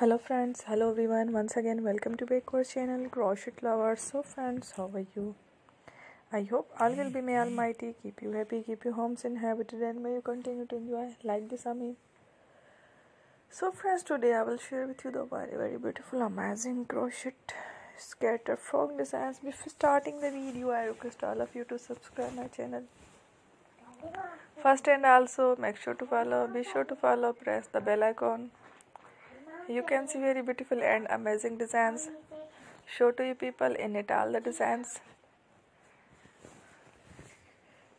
hello friends. Hello everyone. Once again welcome to bakecourse channel crochet lovers. So friends how are you? I hope all will be may almighty keep you happy keep your homes inhabited and may you continue to enjoy like this Ami. so friends today i will share with you the very very beautiful amazing crochet skater frock designs before starting the video i request all of you to subscribe my channel. First and also make sure to follow be sure to follow press the bell icon you can see very beautiful and amazing designs. Show to you people in it all the designs.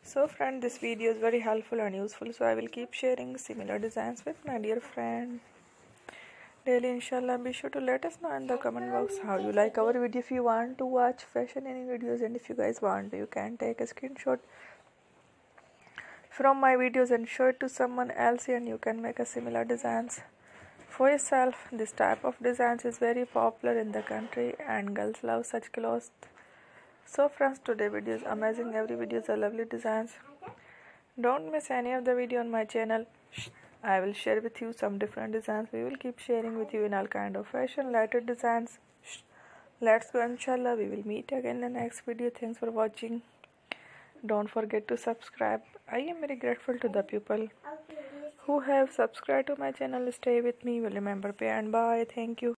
So friend this video is very helpful and useful so i will keep sharing similar designs with my dear friend. Daily inshallah be sure to let us know in the comment box how you like our video. If you want to watch fashion any videos and if you guys want you can take a screenshot from my videos and show it to someone else and you can make a similar designs for yourself this type of designs is very popular in the country and girls love such clothes. So friends today video is amazing. Every video is a lovely designs don't miss any of the video on my channel. I will share with you some different designs. We will keep sharing with you in all kind of fashion related designs. Let's go inshallah. We will meet again in the next video. Thanks for watching. Don't forget to subscribe. I am very grateful to the people who have subscribed to my channel stay with me will remember pay and bye. Thank you